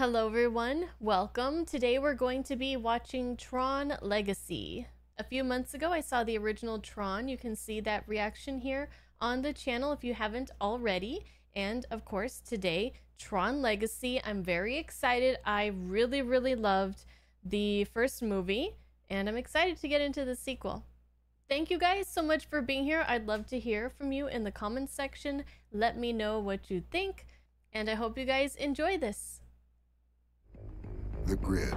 Hello everyone, welcome. Today we're going to be watching Tron Legacy. A few months ago I saw the original Tron. You can see that reaction here on the channel if you haven't already. And of course today, Tron Legacy. I'm very excited. I really, really loved the first movie and I'm excited to get into the sequel. Thank you guys so much for being here. I'd love to hear from you in the comments section. Let me know what you think and I hope you guys enjoy this. The Grid.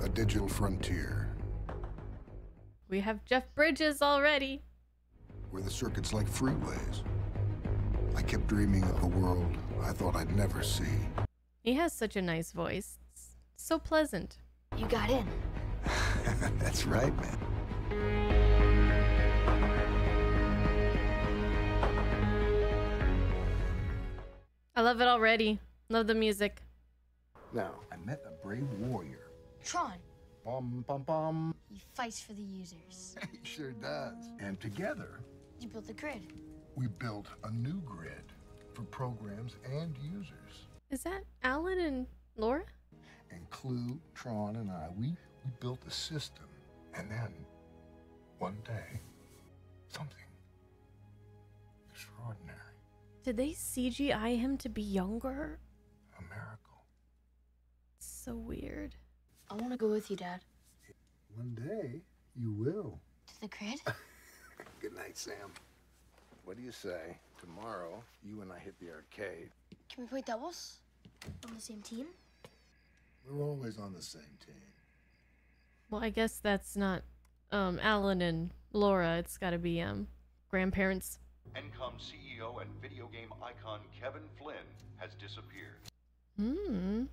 A digital frontier. We have Jeff Bridges already. Where the circuits like freeways. I kept dreaming of a world I thought I'd never see. He has such a nice voice. It's so pleasant. You got in. That's right, man. I love it already. Love the music. Now, I met a brave warrior. Tron. Bum, bum, bum. He fights for the users. He sure does. And together, You built the grid. we built a new grid for programs and users. Is that Alan and Laura? And Clu, Tron, and I, we, we built a system. And then, one day, something extraordinary. Did they CGI him to be younger? A miracle. So weird. I want to go with you, Dad. One day, you will. To the grid? Good night, Sam. What do you say? Tomorrow, you and I hit the arcade. Can we play doubles? On the same team? We're always on the same team. Well, I guess that's not um Alan and Laura. It's got to be um grandparents. Encom CEO and video game icon Kevin Flynn has disappeared. Hmm.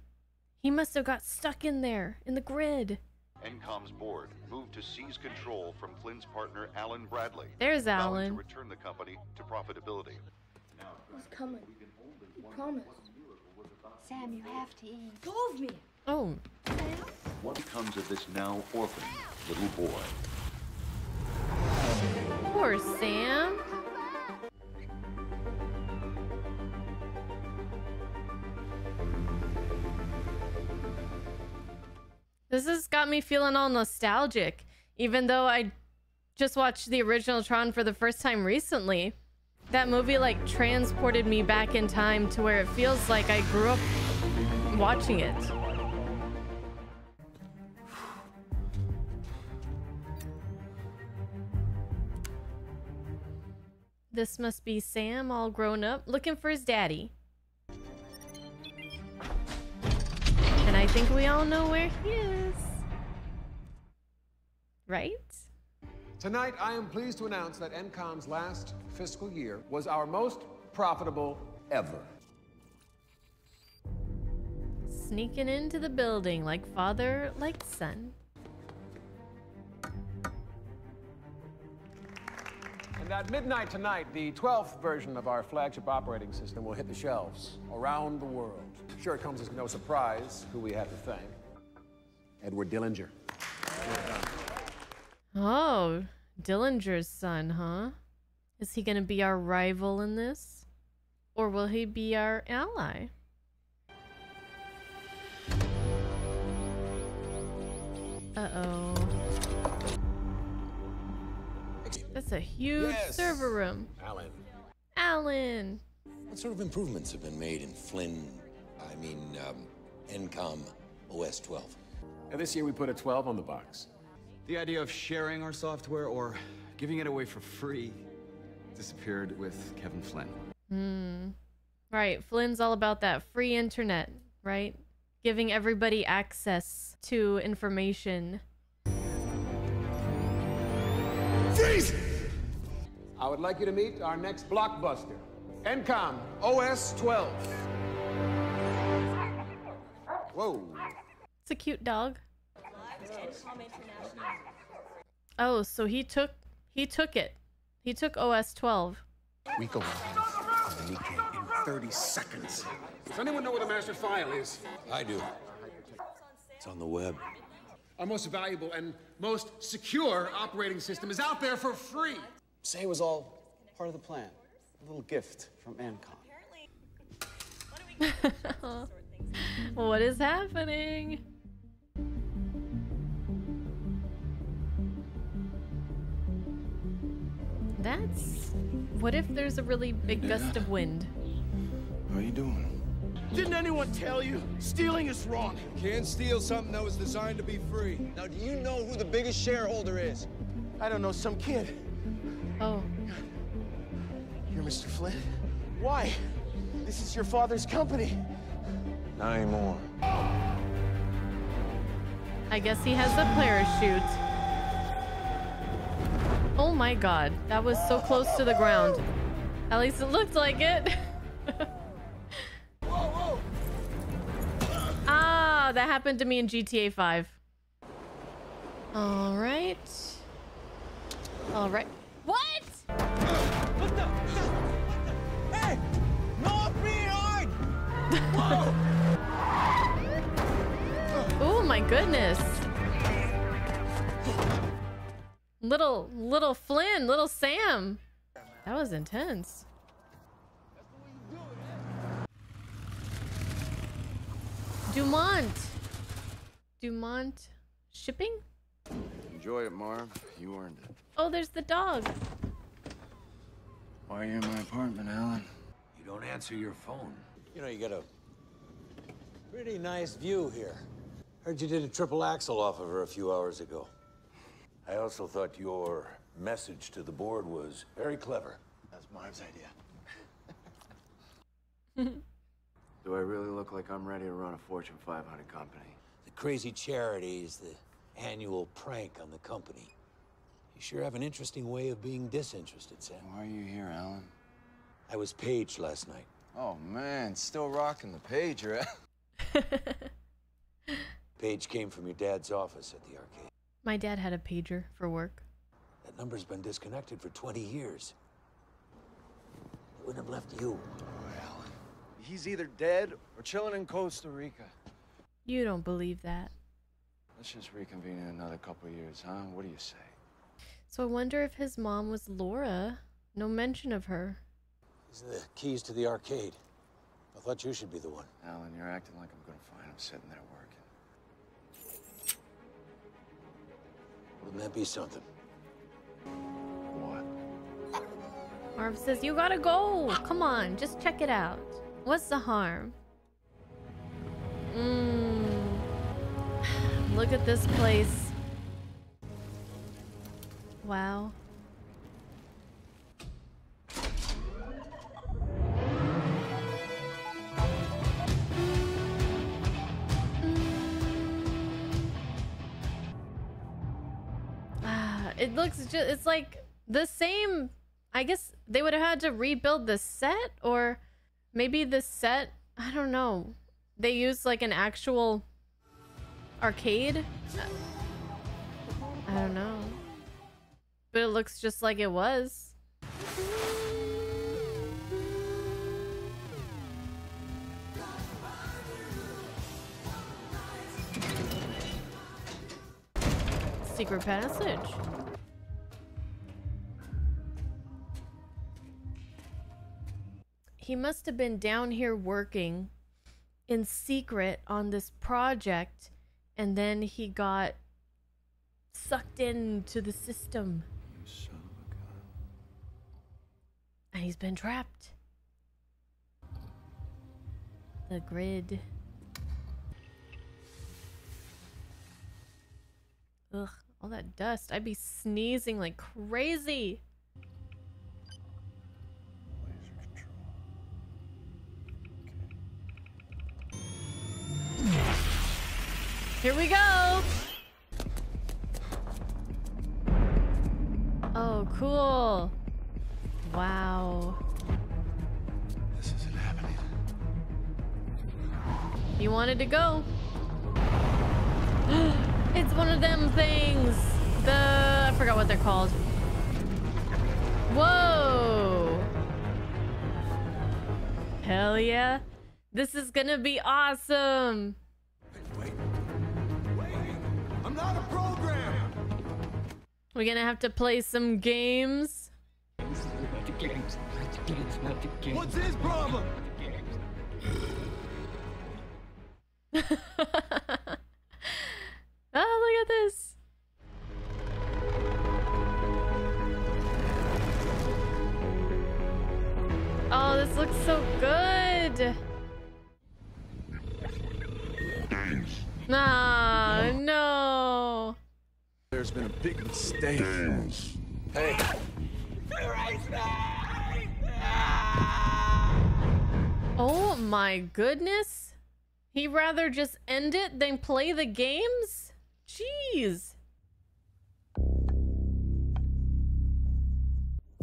He must have got stuck in there in the grid. Encom's board moved to seize control from Flynn's partner Alan Bradley. There's vowing Alan. to return the company to profitability. He's coming. You promised. Sam, you have to eat. Go of me. Oh, What becomes of this now orphaned little boy? poor Sam. This has got me feeling all nostalgic, even though I just watched the original Tron for the first time recently. That movie like transported me back in time to where it feels like I grew up watching it. This must be Sam all grown up looking for his daddy. Think we all know where he is. Right? Tonight, I am pleased to announce that Encom's last fiscal year was our most profitable ever. Sneaking into the building like father, like son. And at midnight tonight, the 12th version of our flagship operating system will hit the shelves around the world. Sure, it comes as no surprise who we have to thank Edward Dillinger. Oh, Dillinger's son, huh? Is he gonna be our rival in this? Or will he be our ally? Uh-oh. That's a huge Yes. server room. Alan. Alan! What sort of improvements have been made in Flynn, I mean, um, Encom OS 12? And this year we put a 12 on the box. The idea of sharing our software or giving it away for free disappeared with Kevin Flynn. Hmm. Right, Flynn's all about that free internet, right? Giving everybody access to information. Freeze! I would like you to meet our next blockbuster, Encom OS 12. Whoa. It's a cute dog. Oh, so he took he took it. He took OS 12. We go live on the weekend in 30 seconds. Does anyone know where the master file is? I do. It's on the web. Our most valuable and most secure operating system is out there for free. Say it was all part of the plan. A little gift from Encom. what is happening? That's... What if there's a really big gust of wind? How are you doing? Didn't anyone tell you? Stealing is wrong. Can't steal something that was designed to be free. Now, do you know who the biggest shareholder is? I don't know, some kid. Oh. You're Mr. Flynn? Why? This is your father's company. Not anymore. I guess he has a parachute. Oh my god, that was so close to the ground. At least it looked like it. ah, that happened to me in GTA 5. All right. All right. What? What the? Hey! No behind! oh my goodness. Little, little Flynn, little Sam. That was intense. Dumont. Dumont shipping? Enjoy it, Marv. You earned it. Oh, there's the dog. Why are you in my apartment, Alan? You don't answer your phone. You know, you got a pretty nice view here. Heard you did a triple axle off of her a few hours ago. I also thought your message to the board was very clever. That's Marv's idea. Do I really look like I'm ready to run a Fortune 500 company? The crazy charity is the annual prank on the company. You sure have an interesting way of being disinterested, Sam. Why are you here, Alan? I was paged last night. Oh, man, still rocking the pager, eh? Page came from your dad's office at the arcade. My dad had a pager for work. That number's been disconnected for 20 years. It wouldn't have left you. Alan. He's either dead or chilling in Costa Rica. You don't believe that. Let's just reconvene in another couple years, huh? What do you say? So I wonder if his mom was Laura. No mention of her. These are the keys to the arcade. I thought you should be the one. Alan, you're acting like I'm gonna find him sitting there working. Wouldn't that be something? What? Marv says, You gotta go. Come on, just check it out. What's the harm? Mmm. Look at this place. Wow. It looks just, it's like the same. I guess they would have had to rebuild the set, or maybe the set, I don't know. They used like an actual arcade? I don't know. But it looks just like it was. Secret passage. He must have been down here working in secret on this project and then he got sucked into the system. And he's been trapped. The grid. Ugh, all that dust. I'd be sneezing like crazy. Here we go. Oh, cool. Wow. This isn't happening. You wanted to go. it's one of them things. The I forgot what they're called. Whoa. Hell yeah. This is gonna be awesome. We're gonna have to play some games. What's his problem? My goodness. He'd rather just end it than play the games? Jeez.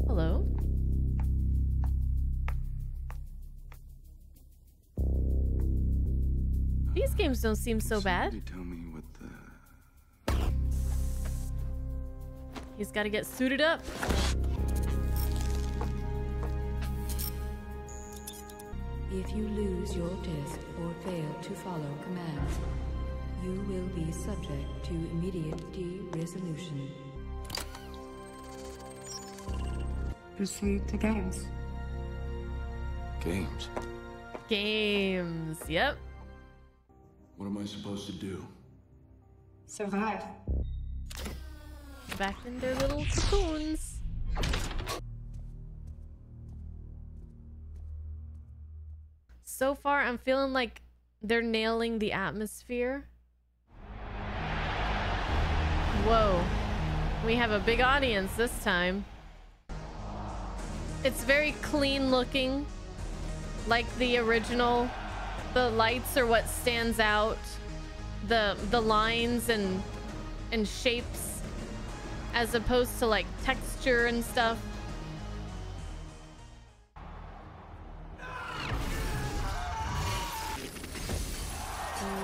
Hello? These games don't seem so bad. Tell me what the... He's got to get suited up. If you lose your disc or fail to follow commands, you will be subject to immediate de-resolution. Proceed to games. Games. Games. Yep. What am I supposed to do? Survive. Back in their little cocoons. So far, I'm feeling like they're nailing the atmosphere. Whoa. We have a big audience this time. It's very clean looking. Like the original. The lights are what stands out. The the lines and and shapes as opposed to like texture and stuff.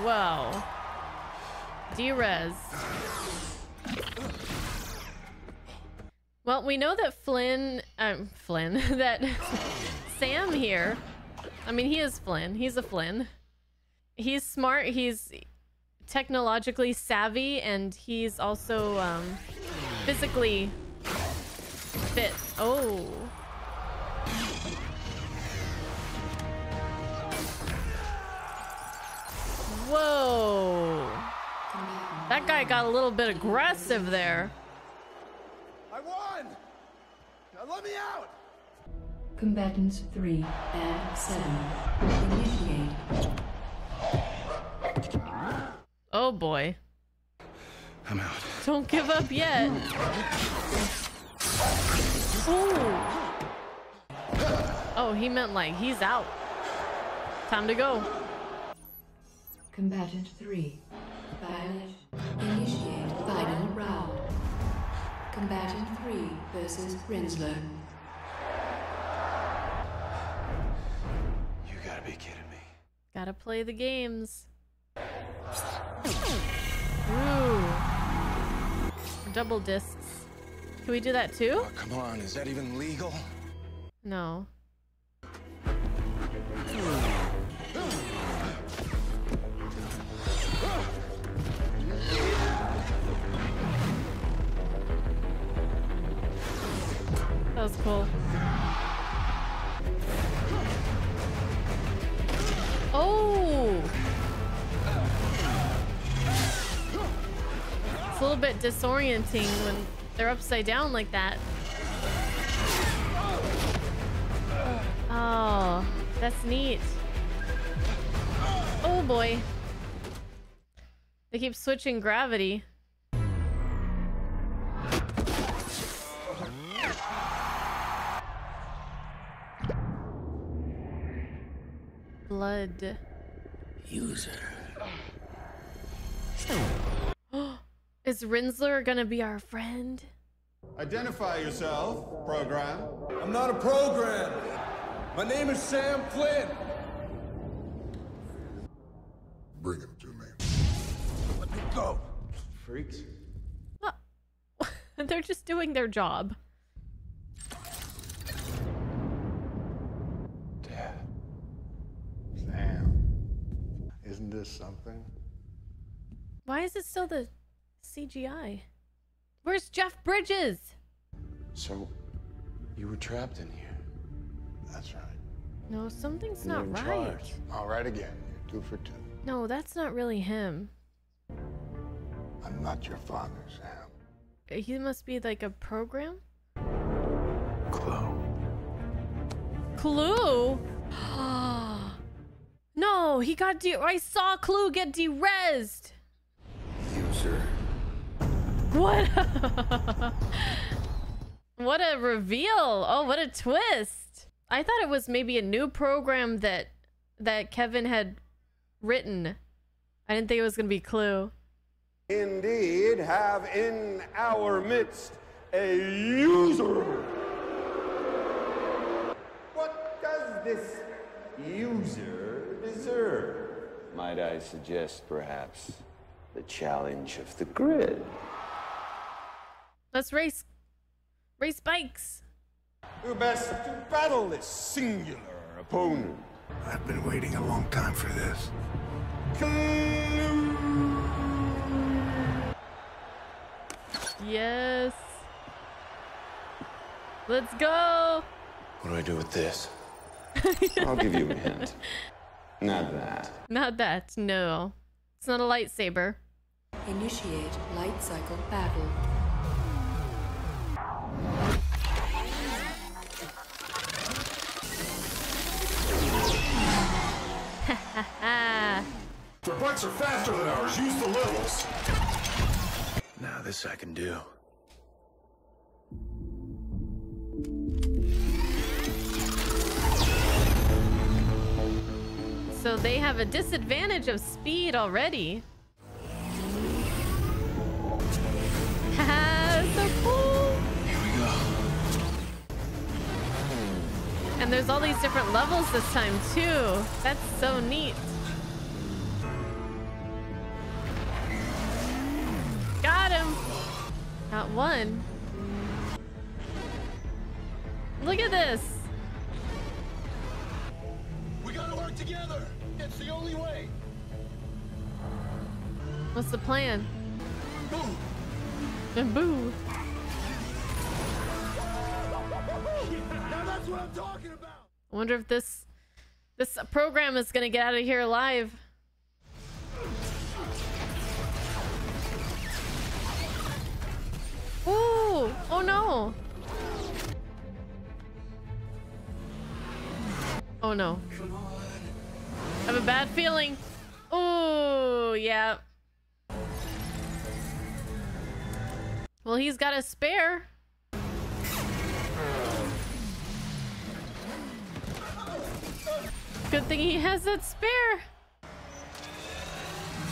Whoa. D-Res. Well, we know that Flynn, um, Flynn, that Sam here, I mean, he is Flynn. He's a Flynn. He's smart. He's technologically savvy, and he's also um, physically fit. Oh. That guy got a little bit aggressive there. I won! Now let me out! Combatants 3 and 7 initiate. Oh boy. I'm out. Don't give up yet. Ooh. Oh, he meant like he's out. Time to go. Combatant 3. Violet. Initiate final round. Combatant 3 versus Rinzler. You gotta be kidding me. Gotta play the games. Ooh. Double discs. Can we do that too? Oh, come on, is that even legal? No. That was cool. Oh! It's a little bit disorienting when they're upside down like that. Oh, that's neat. Oh boy. They keep switching gravity. Blood. User. Is Rinzler gonna be our friend? Identify yourself, program. I'm not a program. My name is Sam Flynn. Bring him to me. Let me go. Freaks. They're just doing their job. Sam. Isn't this something? Why is it still the CGI? Where's Jeff Bridges? So, you were trapped in here. That's right. No, something's You're not right. charge. All right again. You're two for two. No, that's not really him. I'm not your father, Sam. He must be like a program? Chloe. Clu? no. no, he got de- I saw Clu get derezed. User. What? what a reveal. Oh, what a twist. I thought it was maybe a new program that that Kevin had written. I didn't think it was going to be Clu. Indeed, have in our midst a user. What does this user deserve? Might I suggest, perhaps, the challenge of the grid? Let's race race bikes. Who best to battle this singular opponent? I've been waiting a long time for this. Yes. Let's go. What do I do with this? I'll give you a hint. Not that. Not that. No. It's not a lightsaber. Initiate light cycle battle. Ha ha ha. Their bikes are faster than ours. Use the levels. Now this I can do. So they have a disadvantage of speed already. Haha, so cool. Here we go. And there's all these different levels this time too. That's so neat. Got him. Got one. Look at this. Together. It's the only way. What's the plan? And boo. Now that's what I'm talking about. I wonder if this this program is gonna get out of here alive. Ooh! Oh no! Oh no. I have a bad feeling. Oh yeah. Well, he's got a spare. Good thing he has that spare.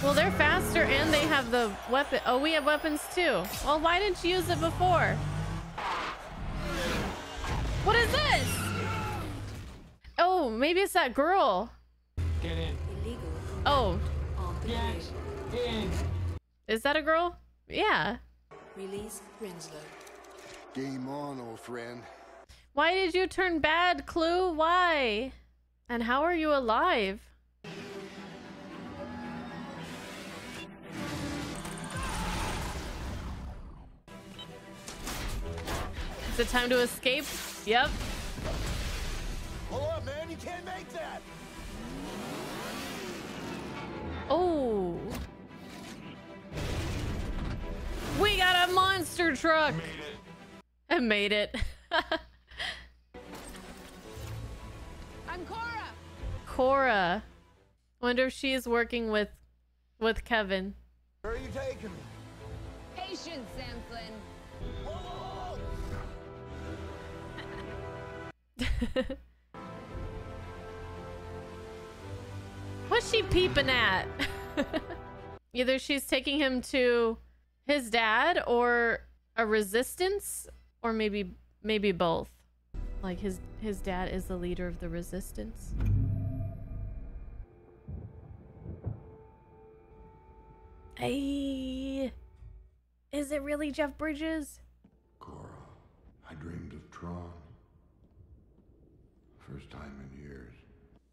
Well, they're faster and they have the weapon. Oh, we have weapons too. Well, why didn't you use it before? What is this? Oh, maybe it's that girl. Get. Oh, Get is that a girl? Yeah. Release Rinzler. Game on, old friend. Why did you turn bad, Clu? Why? And how are you alive? Is it time to escape? Yep. Hold up, man. You can't make that. Monster truck. I made it. I'm Quorra. Quorra. Wonder if she's working with with Kevin. Where are you taking me? Patience, Sam Flynn. What's she peeping at? Either she's taking him to his dad or a resistance or maybe maybe both. Like his his dad is the leader of the resistance. Hey. Is it really Jeff Bridges? Quorra, I dreamed of Tron. First time in years.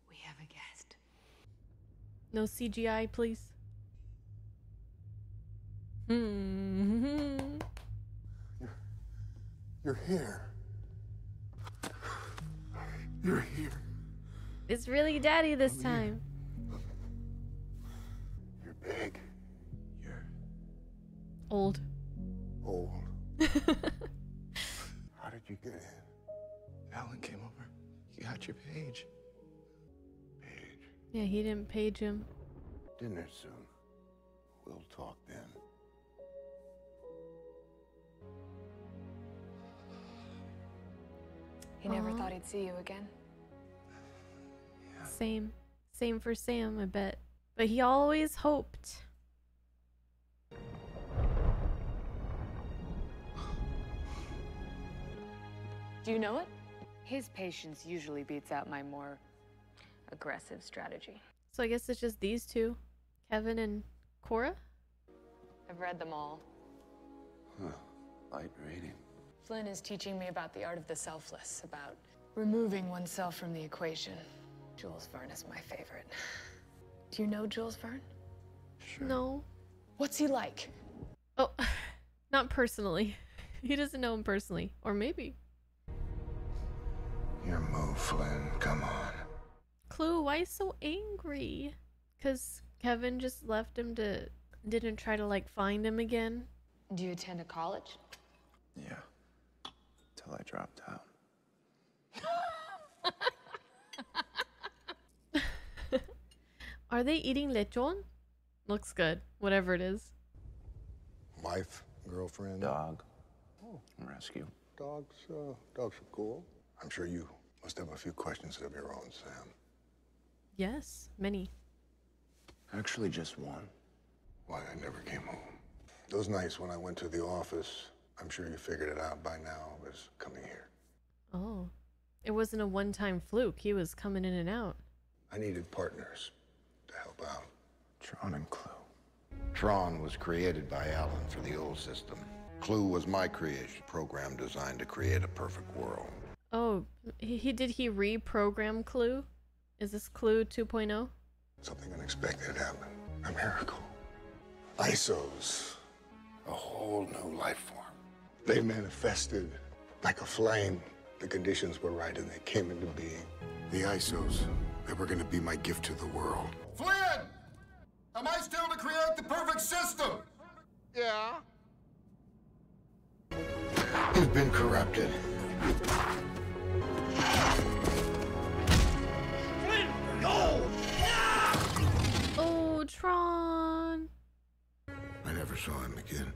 We have a guest. No CGI, please. Hmm. You're here. You're here. It's really daddy this time. You're big. You're old. Old. How did you get in? Alan came over. You got your page. page. Yeah, he didn't page him. Dinner soon. We'll talk then. He never Aw. thought he'd see you again. Same. Same for Sam, I bet. But he always hoped. Do you know it? His patience usually beats out my more aggressive strategy. So I guess it's just these two Kevin and Quorra? I've read them all. Huh. Light reading. Flynn is teaching me about the art of the selfless, about removing oneself from the equation. Jules Verne is my favorite. Do you know Jules Verne? No. What's he like? Oh, not personally. He doesn't know him personally. Or maybe. Your move, Flynn. Come on. Clu, why you so angry? Because Kevin just left him to. didn't try to, like, find him again? Do you attend a college? Yeah. Till I dropped out. Are they eating lechon? Looks good, whatever it is. Wife, girlfriend. Dog. Oh. Rescue. Dogs, uh, dogs are cool. I'm sure you must have a few questions of your own, Sam. Yes, many. Actually, just one. Why I never came home. Those nights when I went to the office, I'm sure you figured it out by now, was coming here. Oh. It wasn't a one time fluke. He was coming in and out. I needed partners to help out. Tron and Clu. Tron was created by Alan for the old system. Clu was my creation, program designed to create a perfect world. Oh, he, he did he reprogram Clu? Is this Clu oh? 2.0? Something unexpected happened. A miracle. ISOs. A whole new life form. They manifested like a flame. The conditions were right and they came into being. The ISOs, they were going to be my gift to the world. Flynn! Am I still to create the perfect system? Yeah. You've been corrupted. Flynn, no! Oh, Tron. I never saw him again.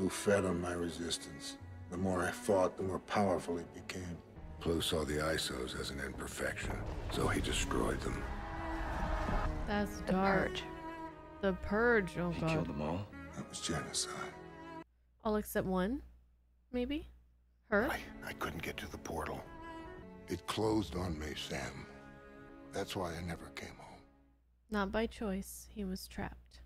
Clu fed on my resistance. The more I fought, the more powerful it became. Clu saw the ISOs as an imperfection, so he destroyed them. That's The dark. Purge. The Purge, oh He god. killed them all? That was genocide. All except one? Maybe? Her? I, I couldn't get to the portal. It closed on me, Sam. That's why I never came home. Not by choice. He was trapped.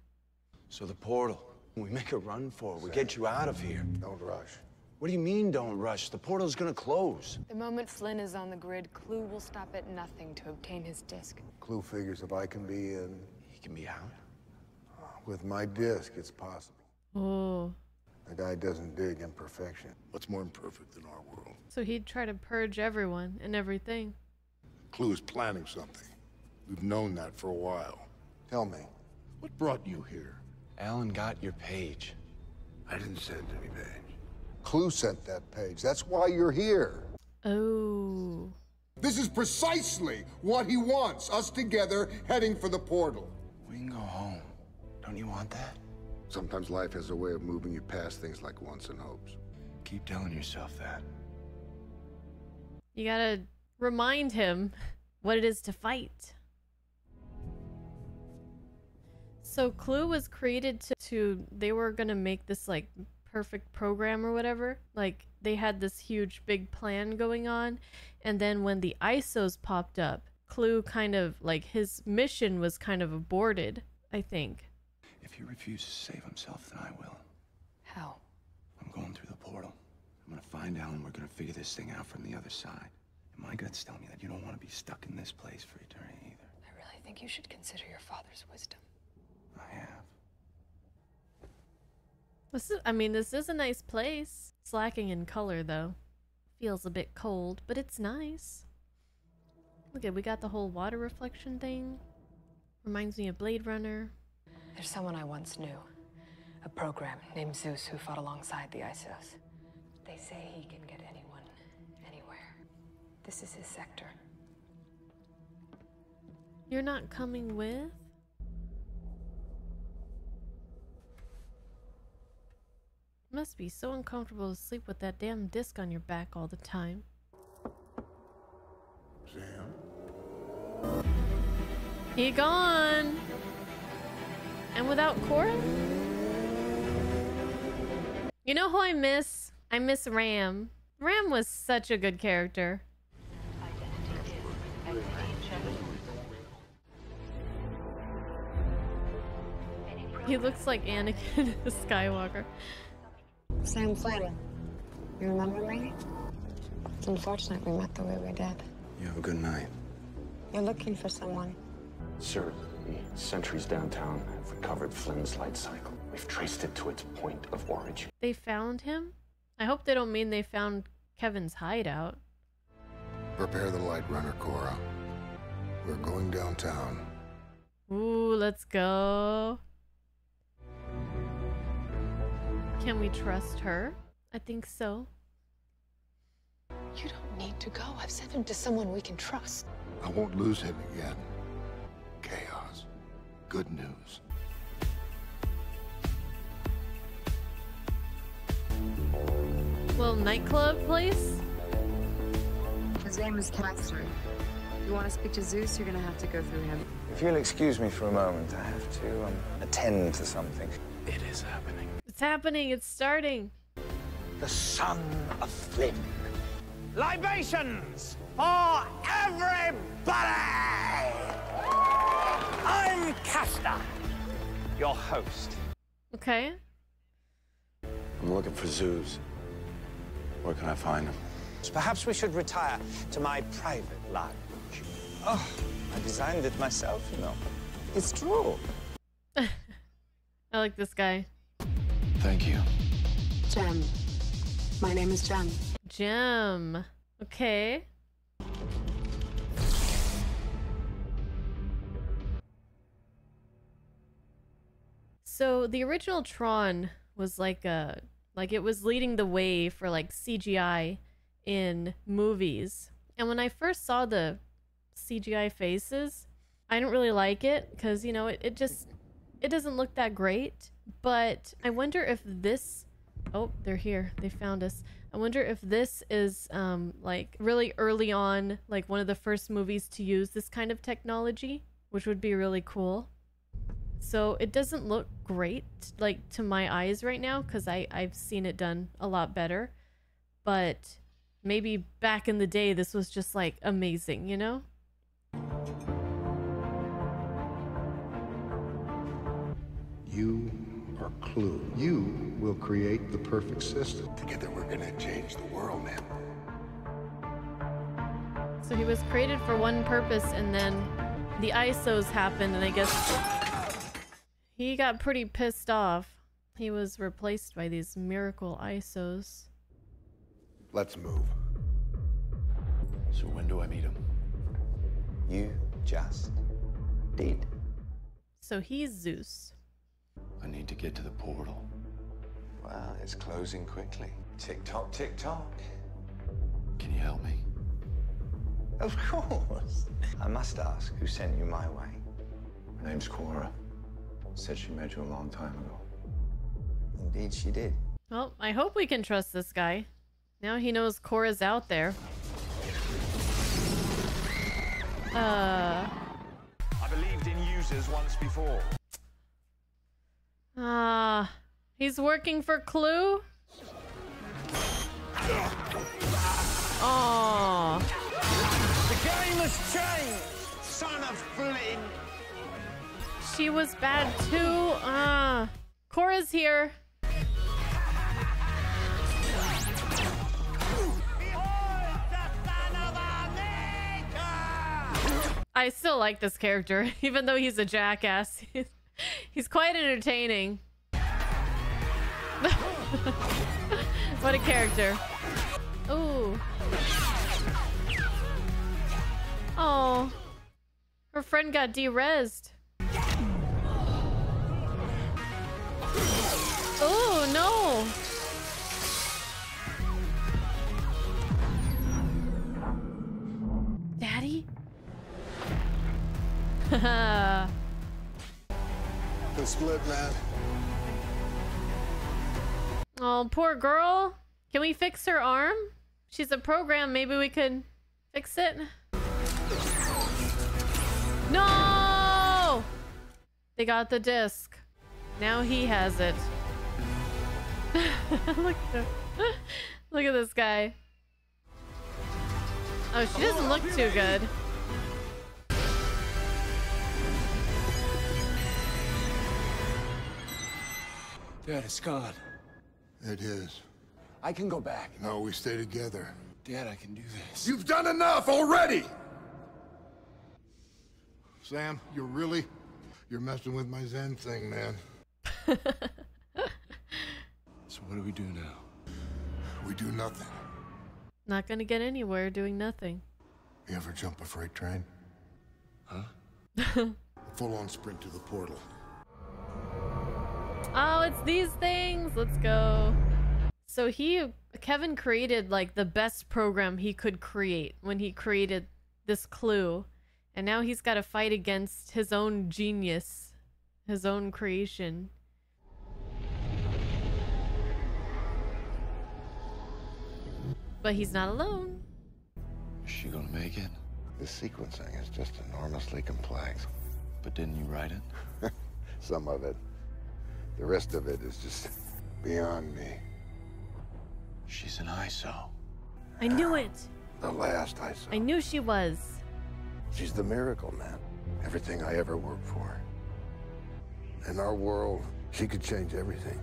So the portal. We make a run for it. We get you out of here. Don't rush. What do you mean, don't rush? The portal's gonna close. The moment Flynn is on the grid, Clu will stop at nothing to obtain his disc. Clu figures if I can be in. He can be out. With my disc, it's possible. Oh. The guy doesn't dig imperfection. What's more imperfect than our world? So he'd try to purge everyone and everything. Clu is planning something. We've known that for a while. Tell me, what brought you here? Alan got your page. I didn't send any page. Clu sent that page. That's why you're here. Oh. This is precisely what he wants, us together heading for the portal. We can go home. Don't you want that? Sometimes life has a way of moving you past things like wants and hopes. Keep telling yourself that. You gotta remind him what it is to fight. So Clu was created to, to they were gonna make this like perfect program or whatever. Like they had this huge big plan going on, and then when the ISOs popped up, Clu kind of like his mission was kind of aborted. I think. If he refuses to save himself, then I will. How? I'm going through the portal. I'm gonna find Alan. We're gonna figure this thing out from the other side. And my gut's tell me that you don't want to be stuck in this place for eternity either. I really think you should consider your father's wisdom. I have. This is, I mean, this is a nice place. It's lacking in color though. Feels a bit cold, but it's nice. Look at we got the whole water reflection thing. Reminds me of Blade Runner. There's someone I once knew. A program named Zuse who fought alongside the ISOs. They say he can get anyone, anywhere. This is his sector. You're not coming with? Must be so uncomfortable to sleep with that damn disc on your back all the time. Sam? He gone! And without Quorra? You know who I miss? I miss Ram. Ram was such a good character. He looks like Anakin Skywalker. Sam Flynn. You remember me? It's unfortunate we met the way we did. You have a good night. You're looking for someone. Sir, the sentries downtown have recovered Flynn's light cycle. We've traced it to its point of origin. They found him? I hope they don't mean they found Kevin's hideout. Prepare the light runner, Quorra. We're going downtown. Ooh, let's go. Can we trust her? I think so. You don't need to go. I've sent him to someone we can trust. I won't lose him again. Chaos. Good news. Little nightclub place? His name is Castor. You want to speak to Zuse, you're gonna have to go through him. If you'll excuse me for a moment, I have to um, attend to something. It is happening. It's happening. It's starting. The son of Flynn. Libations for everybody! I'm Castor, your host. Okay. I'm looking for Zuse. Where can I find him? Perhaps we should retire to my private lodge. Oh, I designed it myself, you know. It's true. I like this guy. Thank you. Gem. My name is Gem. Gem. Okay. So the original Tron was like a like it was leading the way for like CGI in movies. And when I first saw the CGI faces, I didn't really like it because you know it, it just it doesn't look that great. But I wonder if this oh they're here they found us. I wonder if this is um like really early on like one of the first movies to use this kind of technology, which would be really cool. So it doesn't look great like to my eyes right now because I've seen it done a lot better, but maybe back in the day this was just like amazing, you know? You Clu. You will create the perfect system. Together we're gonna change the world, man. So he was created for one purpose and then the ISOs happened and I guess he got pretty pissed off. He was replaced by these miracle ISOs. Let's move. So when do I meet him? You just did. So he's Zuse. I need to get to the portal. Well, it's closing quickly. Tick tock, tick tock. Can you help me? Of course. I must ask who sent you my way. Her name's Quorra. Said she met you a long time ago. Indeed, she did. Well, I hope we can trust this guy. Now he knows Quorra's out there. Uh. I believed in users once before. Ah. he's working for Clu? Oh. The game has changed, son of Flynn. She was bad too. Ah. Quorra's here. I still like this character, even though he's a jackass. He's, quite entertaining. what a character. Ooh. Oh. Her friend got de-rezzed. Oh, no. Daddy? The split, man. oh, poor girl. Can we fix her arm? She's a program. Maybe we could fix it. No! They got the disc. Now he has it. Look at. Look at this guy. Oh, she doesn't look too good. Dad, it's gone. It is. I can go back. No, we stay together. Dad, I can do this. You've done enough already! Sam, you're really... You're messing with my Zen thing, man. So what do we do now? We do nothing. Not gonna get anywhere doing nothing. You ever jump a freight train? Huh? Full-on sprint to the portal. Oh, it's these things. Let's go. So he, Kevin created like the best program he could create when he created this Clu. And now he's got to fight against his own genius, his own creation. But he's not alone. Is she gonna make it? The sequencing is just enormously complex. But didn't you write it? Some of it. The rest of it is just beyond me. She's an ISO. I knew it. The last ISO. I knew she was. She's the miracle, man. Everything I ever worked for. In our world, she could change everything.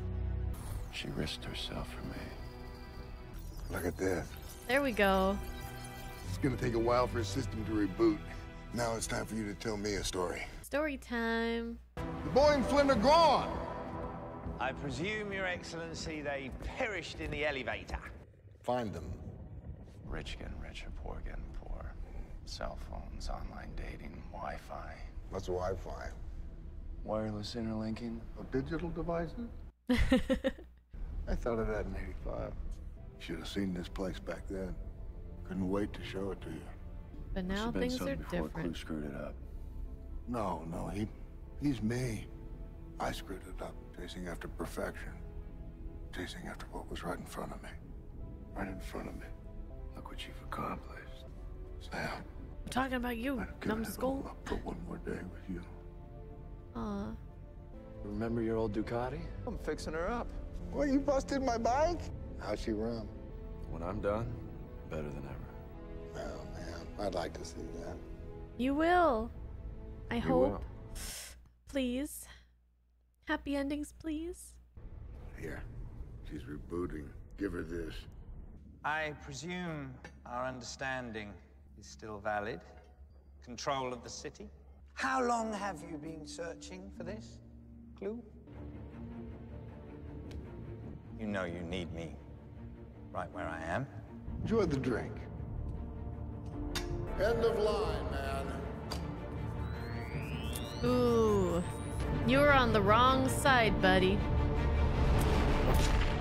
She risked herself for me. Look at this. There we go. It's gonna take a while for a system to reboot. Now it's time for you to tell me a story. Story time. The boy and Flynn are gone! I presume, Your Excellency, they perished in the elevator. Find them. Rich getting richer, poor getting poor. Cell phones, online dating, Wi-Fi. What's Wi-Fi? Wireless interlinking. Oh, digital devices? I thought of that in 85. Should have seen this place back then. Couldn't wait to show it to you. But now have been things are something before Clu screwed it up. No, no, he, he's me. I screwed it up, chasing after perfection. Chasing after what was right in front of me. Right in front of me. Look what you've accomplished. Sam, I'm talking about you, I'd have given it numbskull. all up for one more day with you. Aw. Remember your old Ducati? I'm fixing her up. Well, you busted my bike? How'd she run? When I'm done, better than ever. Oh, man, I'd like to see that. You will. I You hope. will. Please. Happy endings, please. Here, she's rebooting. Give her this. I presume our understanding is still valid. Control of the city. How long have you been searching for this clue? You know you need me right where I am. Enjoy the drink. End of line, man. Ooh. You were on the wrong side, buddy.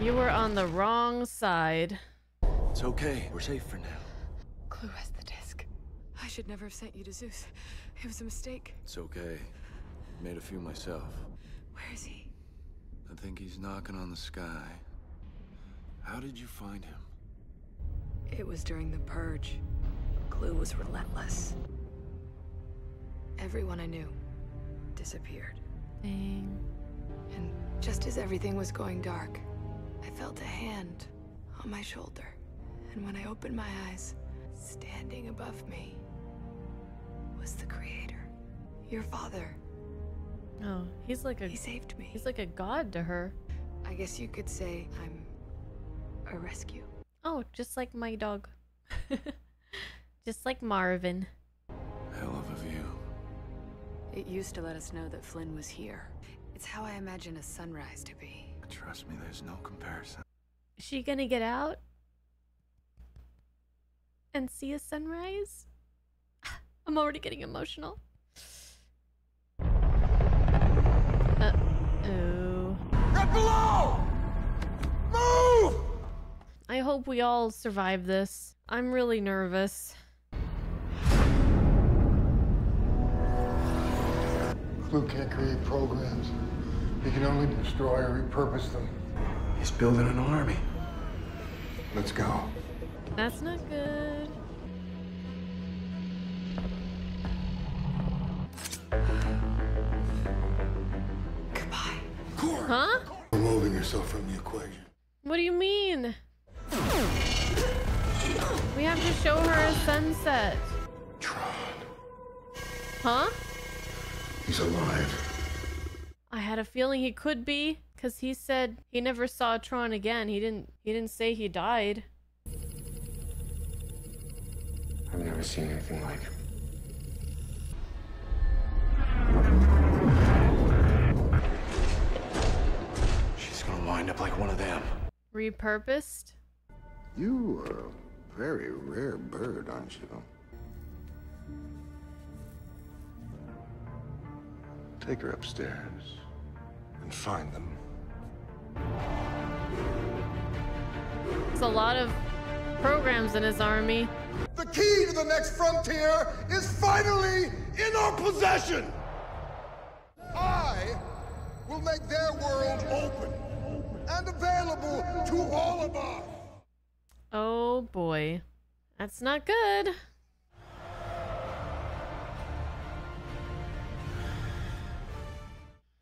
You were on the wrong side. It's okay. We're safe for now. Clu has the disc. I should never have sent you to Zuse. It was a mistake. It's okay. Made a few myself. Where is he? I think he's knocking on the sky. How did you find him? It was during the purge. Clu was relentless. Everyone I knew disappeared. Dang. And just as everything was going dark, I felt a hand on my shoulder. And when I opened my eyes, standing above me was the Creator. Your father. Oh, he's like a He saved me. he's like a god to her. I guess you could say I'm a rescue. Oh, just like my dog. just like Marvin. Hell of a view. It used to let us know that Flynn was here. It's how I imagine a sunrise to be. Trust me, there's no comparison. Is she gonna get out and see a sunrise? I'm already getting emotional. Uh oh. Get below! Move! I hope we all survive this. I'm really nervous. Clu can't create programs. He can only destroy or repurpose them. He's building an army. Let's go. That's not good. Goodbye. Huh? Removing yourself from the equation. What do you mean? We have to show her a sunset. Tron. Huh? He's alive. I had a feeling he could be cuz he said he never saw Tron again. He didn't he didn't say he died. I've never seen anything like him. She's gonna wind up like one of them. Repurposed? You are a very rare bird, aren't you? Take her upstairs and find them. It's a lot of programs in his army. The key to the next frontier is finally in our possession! I will make their world open and available to all of us! Oh boy. That's not good.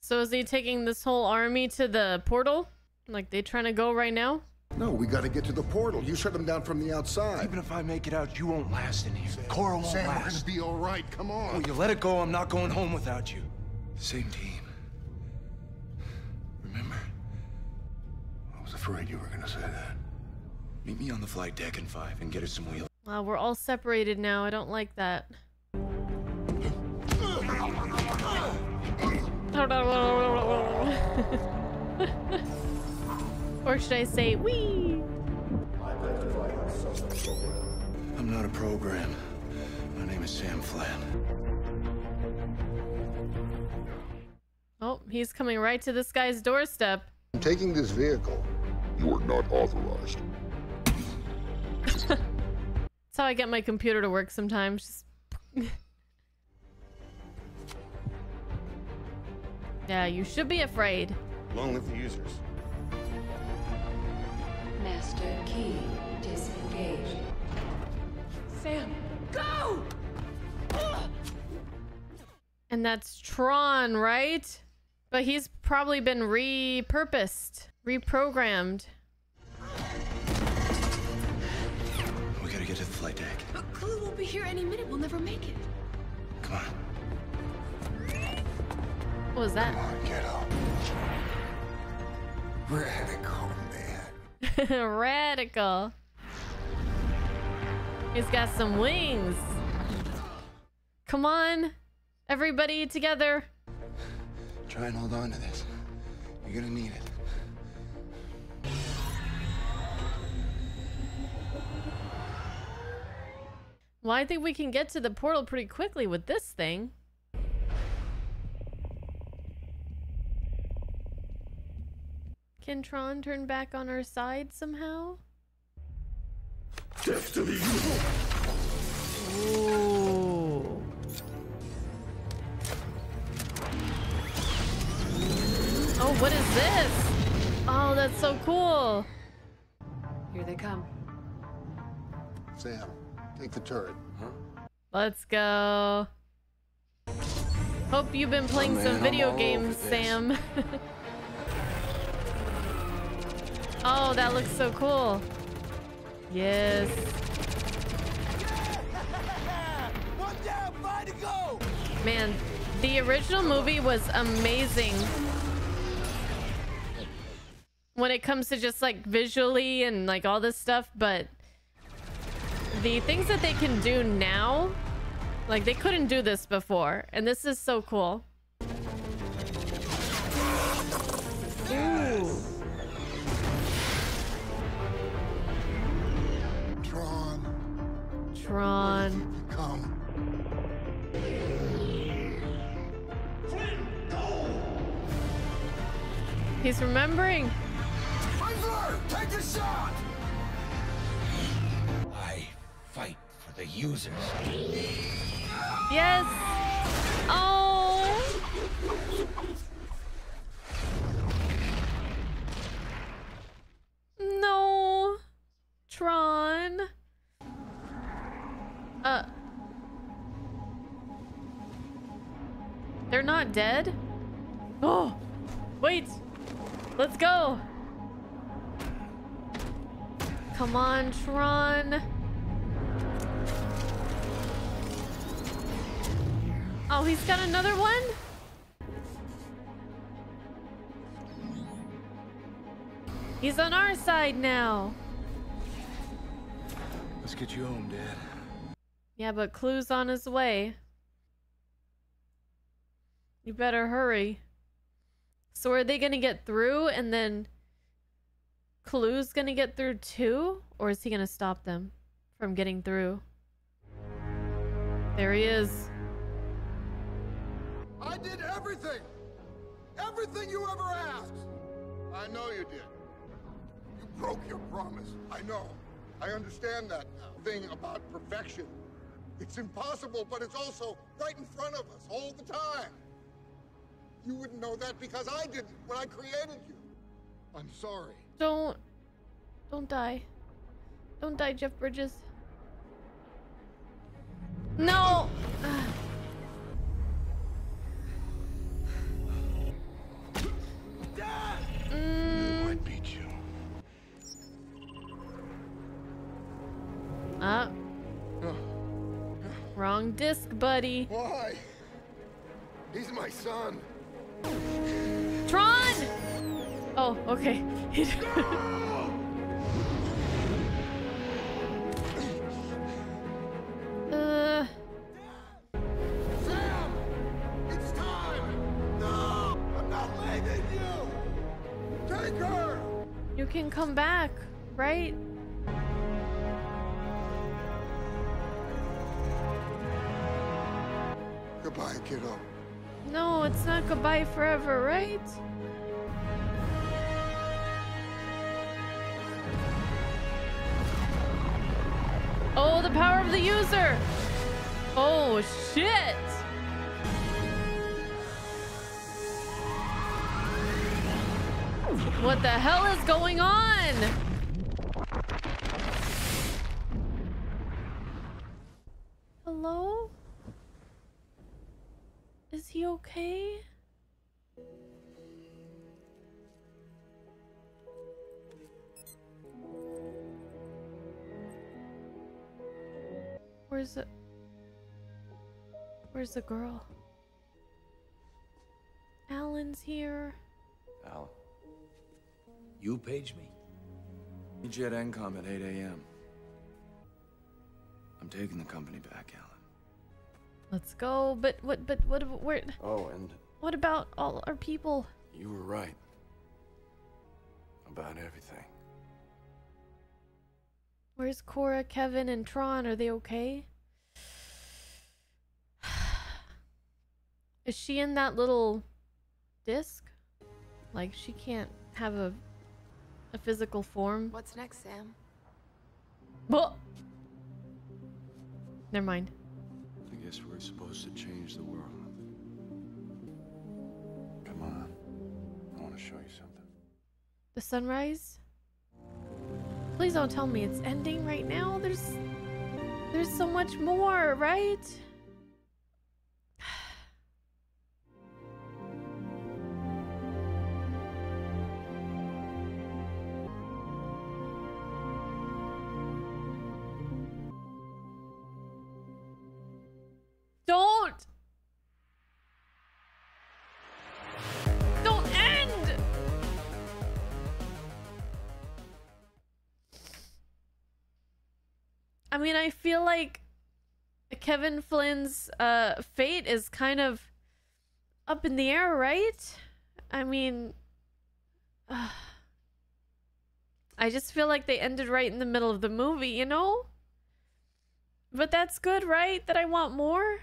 So is he taking this whole army to the portal? Like they trying to go right now? No, we gotta get to the portal. You shut them down from the outside. Even if I make it out, you won't last in here. Quorra won't Sam, we're last. gonna be all right. Come on. Oh, you let it go, I'm not going home without you. Same team. Remember? I was afraid you were gonna say that. Meet me on the flight deck in five and get us some wheels. Wow, we're all separated now. I don't like that. or should I say, wee? I'm not a program. My name is Sam Flynn. Oh, he's coming right to this guy's doorstep. I'm taking this vehicle. You are not authorized. That's how I get my computer to work sometimes. yeah, you should be afraid. Long live the users. Master key disengaged. Sam, go! And that's Tron, right? But he's probably been repurposed, reprogrammed. We gotta get to the flight deck. But Clu won't be here any minute. We'll never make it. Come on. What was that? Get up. Radical, man. Radical. He's got some wings. Come on, everybody together. Try and hold on to this. You're gonna need it. Well, I think we can get to the portal pretty quickly with this thing. Can Tron turn back on our side somehow? Death to the evil! Ooh. Oh, what is this? Oh, that's so cool. Here they come. Sam, take the turret. Huh? Let's go. Hope you've been playing Oh, some video games. Sam. oh, that looks so cool. Yes. Man, the original movie was amazing. When it comes to just like visually and like all this stuff, but the things that they can do now, like they couldn't do this before, and this is so cool. Tron. Come. He's remembering. Hunter, take a shot. I fight for the users. Yes. Oh. No. Tron. Uh. They're not dead? Oh, wait. Let's go. Come on, Tron. Oh, he's got another one? He's on our side now. Let's get you home, Dad. Yeah, but Clu's on his way. You better hurry. So are they gonna get through and then Clu's gonna get through too? Or is he gonna stop them from getting through? There he is. I did everything! Everything you ever asked! I know you did. You broke your promise. I know. I understand that thing about perfection. It's impossible, but it's also right in front of us all the time. You wouldn't know that because I didn't when I created you. I'm sorry. Don't don't die. Don't die, Jeff Bridges. No! Mm. I beat you. Ah. Wrong disc, buddy. Why? He's my son. Tron! Oh, okay. uh, Sam! It's time! No! I'm not leaving you! Take her! you can come back, right? Kiddo. No, it's not goodbye forever, right? Oh, the power of the user! Oh, shit! What the hell is going on? Hello? Is okay? Where's the... Where's the girl? Alan's here. Alan. You paged me. Meet you at Encom at 8 a.m. I'm taking the company back, Alan. Let's go. But what? But what? Where? Oh, and What about all our people? you were right. About everything. Where's Quorra, Kevin, and Tron? Are they okay? Is she in that little disc? Like she can't have a a physical form. What's next, Sam? Well, never mind. Guess we're supposed to change the world. Come on. I want to show you something. The sunrise. Please don't tell me it's ending right now. There's there's so much more, right? I mean, I feel like Kevin Flynn's uh, fate is kind of up in the air, right? I mean, I just feel like they ended right in the middle of the movie, you know? But that's good, right? That I want more?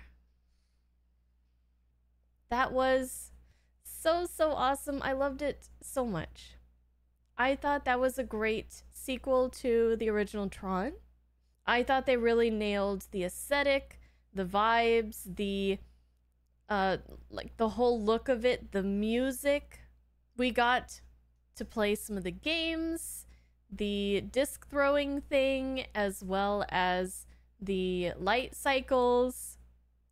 That was so, so awesome. I loved it so much. I thought that was a great sequel to the original Tron. I thought they really nailed the aesthetic, the vibes, the uh like the whole look of it, the music. We got to play some of the games, the disc throwing thing as well as the light cycles.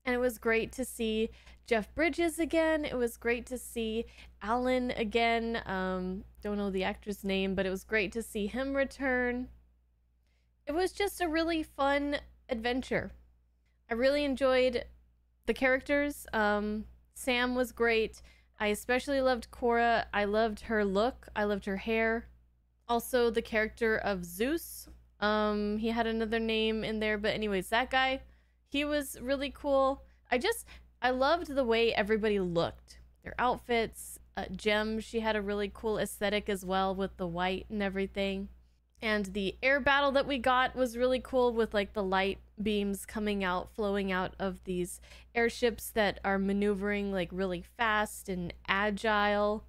And it was great to see Jeff Bridges again. It was great to see Alan again. Um, don't know the actor's name, but it was great to see him return. It was just a really fun adventure. I really enjoyed the characters. Um, Sam was great. I especially loved Quorra. I loved her look. I loved her hair. Also, the character of Zuse. Um, he had another name in there, but anyways, that guy, he was really cool. I just, I loved the way everybody looked. Their outfits. Uh, Gem, she had a really cool aesthetic as well with the white and everything. And the air battle that we got was really cool with like the light beams coming out, flowing out of these airships that are maneuvering like really fast and agile.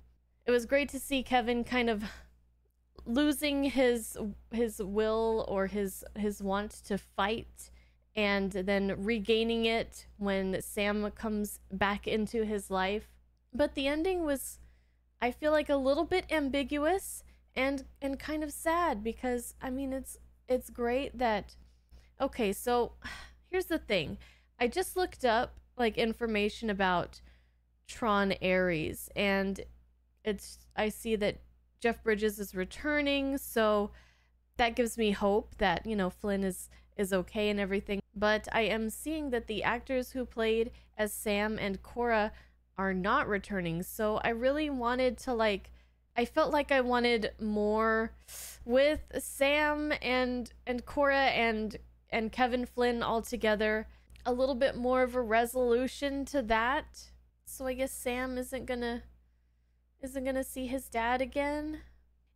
It was great to see Kevin kind of losing his his will or his his want to fight and then regaining it when Sam comes back into his life. But the ending was I feel like a little bit ambiguous and and kind of sad because I mean it's it's great that okay, so here's the thing. I just looked up like information about Tron Ares and it's I see that Jeff Bridges is returning, so that gives me hope that, you know, Flynn is is okay and everything. But I am seeing that the actors who played as Sam and Quorra are not returning. So I really wanted to like I felt like I wanted more with Sam and and Quorra and and Kevin Flynn all together. A little bit more of a resolution to that. So I guess Sam isn't gonna isn't gonna see his dad again.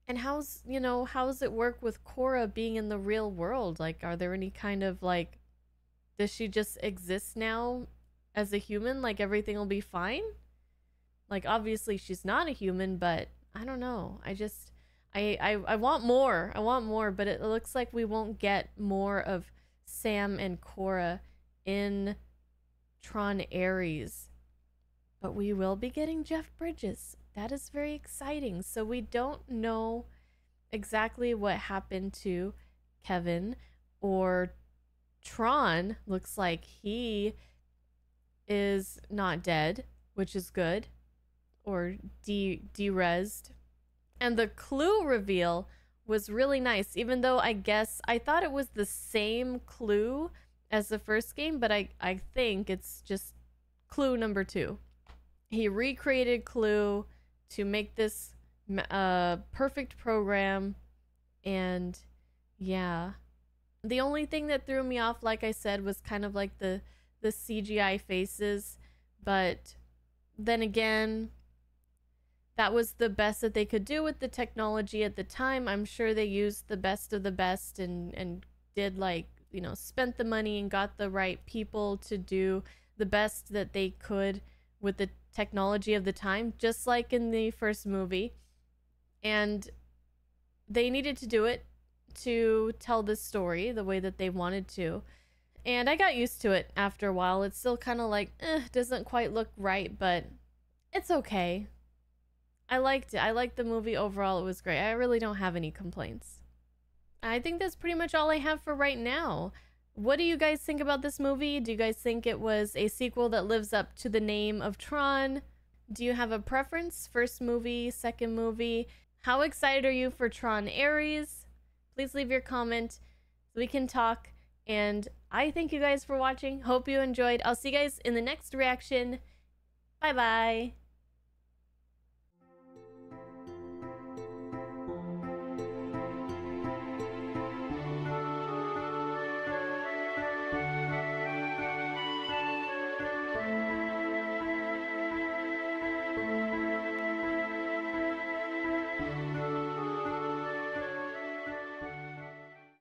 And how's you know how's it work with Quorra being in the real world? Like, are there any kind of like, does she just exist now as a human? Like everything will be fine. Like obviously she's not a human, but I don't know. I just I, I I want more. I want more, but it looks like we won't get more of Sam and Quorra in Tron Ares. But we will be getting Jeff Bridges. That is very exciting. So we don't know exactly what happened to Kevin or Tron. Looks like he is not dead, which is good or de derezzed. And the Clu reveal was really nice, even though I guess I thought it was the same Clu as the first game, but I, I think it's just Clu number two. He recreated Clu to make this uh, perfect program, and yeah. The only thing that threw me off, like I said, was kind of like the the CGI faces, but then again, that was the best that they could do with the technology at the time. I'm sure they used the best of the best and and did like, you know, spent the money and got the right people to do the best that they could with the technology of the time, just like in the first movie. And they needed to do it to tell this story the way that they wanted to. And I got used to it after a while. It's still kind of like, eh, doesn't quite look right, but it's okay. I liked it. I liked the movie overall. It was great. I really don't have any complaints. I think that's pretty much all I have for right now. What do you guys think about this movie? Do you guys think it was a sequel that lives up to the name of Tron? Do you have a preference? First movie, second movie? How excited are you for Tron Ares? Please leave your comment so we can talk. And I thank you guys for watching. Hope you enjoyed. I'll see you guys in the next reaction. Bye bye.